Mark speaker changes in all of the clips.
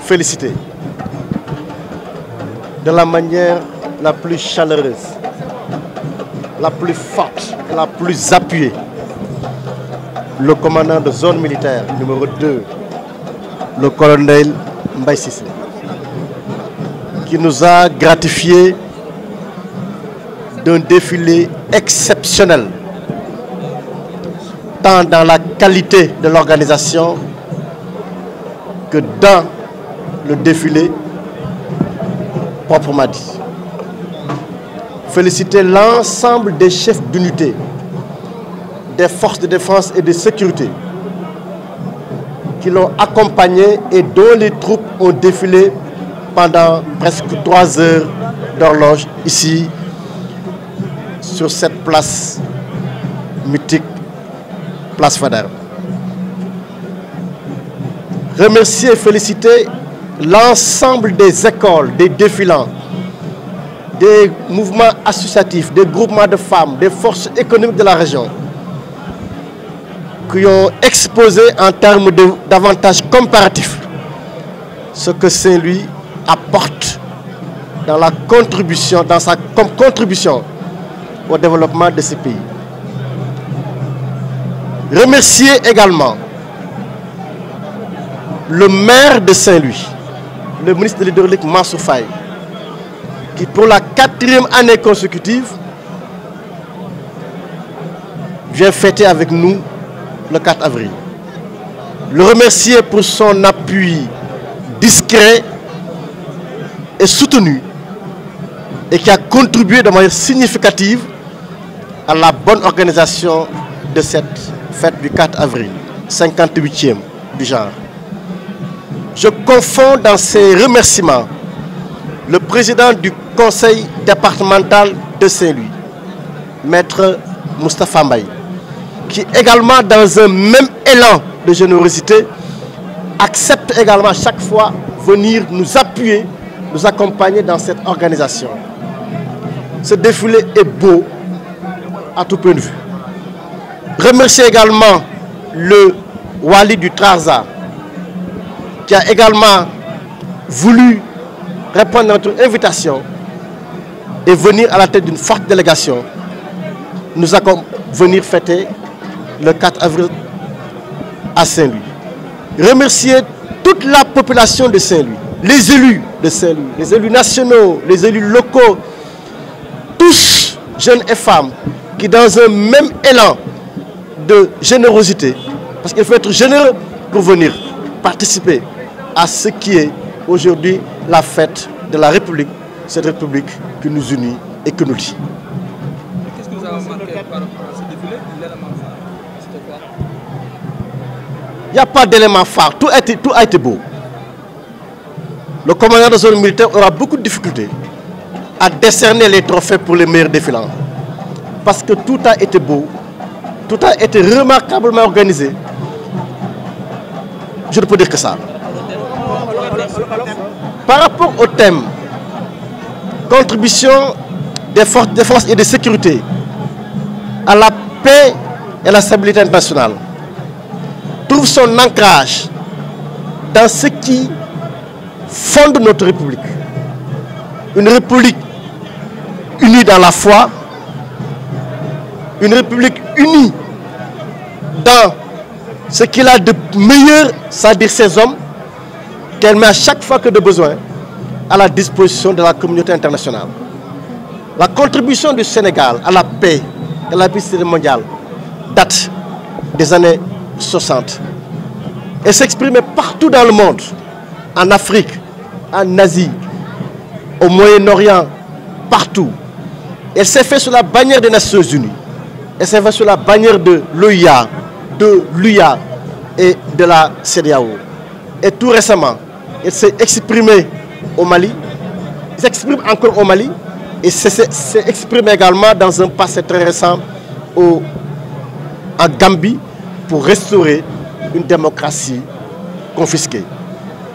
Speaker 1: féliciter. De la manière la plus chaleureuse, la plus forte la plus appuyée le commandant de zone militaire numéro 2, le colonel Mbaye qui nous a gratifié d'un défilé exceptionnel, tant dans la qualité de l'organisation que dans le défilé proprement dit. Féliciter l'ensemble des chefs d'unité des forces de défense et de sécurité qui l'ont accompagné et dont les troupes ont défilé pendant presque trois heures d'horloge ici sur cette place mythique, place Fader. Remercier et féliciter l'ensemble des écoles, des défilants, des mouvements associatifs, des groupements de femmes, des forces économiques de la région qui ont exposé en termes d'avantages comparatifs ce que Saint-Louis apporte dans dans sa contribution au développement de ce pays. Remercier également le maire de Saint-Louis, le ministre de l'Hydraulique Mansour qui pour la quatrième année consécutive vient fêter avec nous le 4 avril. Le remercier pour son appui discret et soutenu et qui a contribué de manière significative à la bonne organisation de cette fête du 4 avril, 58e du genre. Je confonds dans ces remerciements le président du conseil départemental de Saint-Louis, maître Moustapha Mbaye qui également dans un même élan de générosité accepte également chaque fois venir nous appuyer, nous accompagner dans cette organisation. Ce défilé est beau à tout point de vue. Remercier également le Wali du Trarza qui a également voulu répondre à notre invitation et venir à la tête d'une forte délégation nous venir fêter le 4 avril à Saint-Louis. Remercier toute la population de Saint-Louis, les élus de Saint-Louis, les élus nationaux, les élus locaux, tous jeunes et femmes qui dans un même élan de générosité, parce qu'il faut être généreux pour venir participer à ce qui est aujourd'hui la fête de la République, cette République qui nous unit et que nous lie.
Speaker 2: Qu'est-ce que vous avez remarqué par rapport à ce défilé
Speaker 1: Il n'y a pas d'élément phare, tout a, été, tout a été beau. Le commandant de zone militaire aura beaucoup de difficultés à décerner les trophées pour les meilleurs défilants. Parce que tout a été beau, tout a été remarquablement organisé. Je ne peux dire que ça. Par rapport au thème, contribution des forces et de sécurité à la paix et la stabilité internationale, trouve son ancrage dans ce qui fonde notre République. Une République unie dans la foi, une République unie dans ce qu'il a de meilleur, c'est-à-dire ses hommes, qu'elle met à chaque fois que de besoin à la disposition de la communauté internationale. La contribution du Sénégal à la paix et à la paix mondiale date des années 60 et s'exprimait partout dans le monde, en Afrique, en Asie, au Moyen-Orient, partout. Elle s'est faite sous la bannière des Nations Unies. Elle s'est faite sous la bannière de l'OIA, de l'UIA et de la CDAO. Et tout récemment, elle s'est exprimée au Mali, elle s'exprime encore au Mali et s'est exprimée également dans un passé très récent au, en Gambie pour restaurer une démocratie confisquée.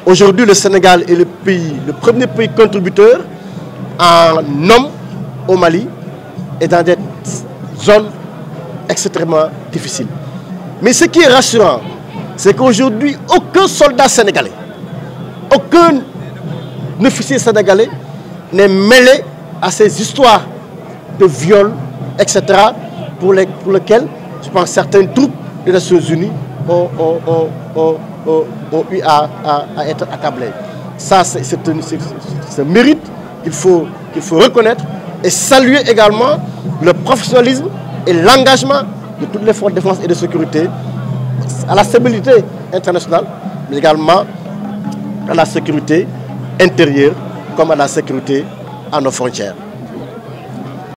Speaker 1: Aujourd'hui, le Sénégal est le, pays, le premier pays contributeur en hommes au Mali et dans des zones extrêmement difficiles. Mais ce qui est rassurant, c'est qu'aujourd'hui, aucun soldat sénégalais aucun officier sénégalais n'est mêlé à ces histoires de viol, etc., pour, les, pour lesquelles, je pense, certaines troupes des Nations Unies ont, ont, ont, ont, eu à, à, être accablées. Ça, c'est un, mérite qu'il faut, faut reconnaître et saluer également le professionnalisme et l'engagement de toutes les forces de défense et de sécurité à la stabilité internationale, mais également à la sécurité intérieure comme à la sécurité à nos frontières.